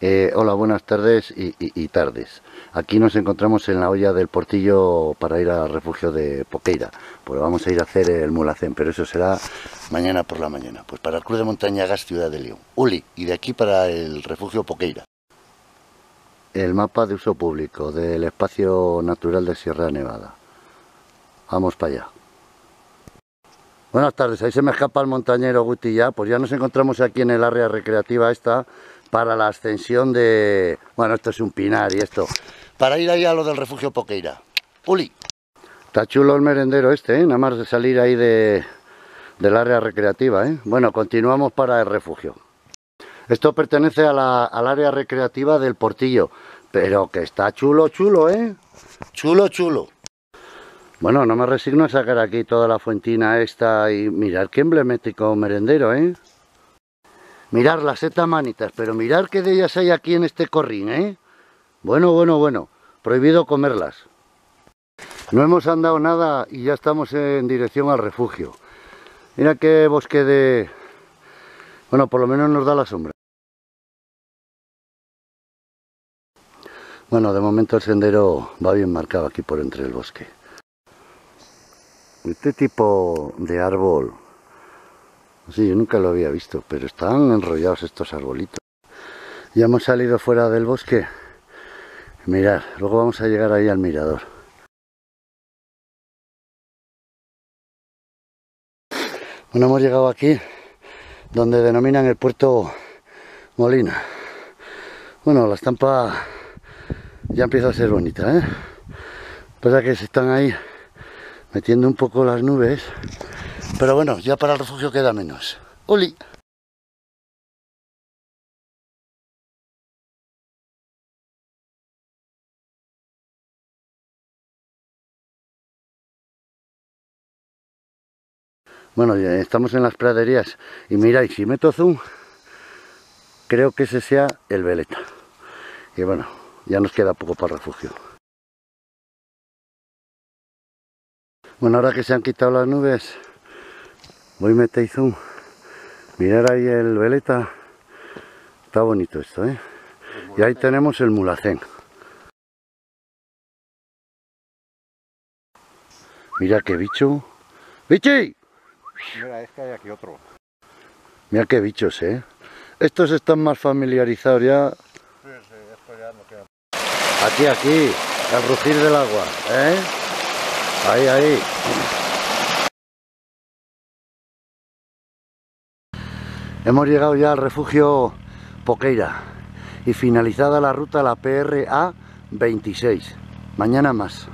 Eh, hola, buenas tardes y, tardes. Aquí nos encontramos en la olla del Portillo para ir al refugio de Poqueira. Pues vamos a ir a hacer el mulacén, pero eso será mañana por la mañana. Pues para el Club de Montaña Gas Ciudad de León. Uli, y de aquí para el refugio Poqueira. El mapa de uso público del espacio natural de Sierra Nevada. Vamos para allá. Buenas tardes, ahí se me escapa el montañero Guti ya, pues ya nos encontramos aquí en el área recreativa esta para la ascensión de... Bueno, esto es un pinar y esto. Para ir ahí a lo del refugio Poqueira. ¡Uli! Está chulo el merendero este, ¿eh? Nada más de salir ahí de, del área recreativa, ¿eh? Bueno, continuamos para el refugio. Esto pertenece a la, al área recreativa del Portillo, pero que está chulo, chulo, ¿eh? Chulo, chulo. Bueno, no me resigno a sacar aquí toda la fuentina esta y mirar qué emblemático merendero, ¿eh? Mirar las manitas, pero mirar qué de ellas hay aquí en este corrín, ¿eh? Bueno, bueno, bueno, prohibido comerlas. No hemos andado nada y ya estamos en dirección al refugio. Mira qué bosque de... Bueno, por lo menos nos da la sombra. Bueno, de momento el sendero va bien marcado aquí por entre el bosque. Este tipo de árbol, sí, yo nunca lo había visto, pero están enrollados estos arbolitos. Ya hemos salido fuera del bosque. Mirad, luego vamos a llegar ahí al mirador. Bueno, hemos llegado aquí, donde denominan el puerto Molina. Bueno, la estampa ya empieza a ser bonita, ¿eh? Pasa que se están ahí metiendo un poco las nubes. Pero bueno, ya para el refugio queda menos. ¡Oli! Bueno, ya estamos en las praderías y miráis, si meto zoom, creo que ese sea el veleta. Y bueno, ya nos queda poco para el refugio. Bueno, ahora que se han quitado las nubes, voy meter zoom. Mirar ahí el veleta. Está bonito esto, ¿eh? Y ahí tenemos el mulacén. Mira qué bicho. ¡Bichi! Mira, es que hay aquí otro. Mira qué bichos, ¿eh? Estos están más familiarizados ya. Sí, sí, esto ya no queda. Aquí, aquí, al rugir del agua, ¿eh? Ahí, ahí. Hemos llegado ya al refugio Poqueira y finalizada la ruta la PRA 26. Mañana más.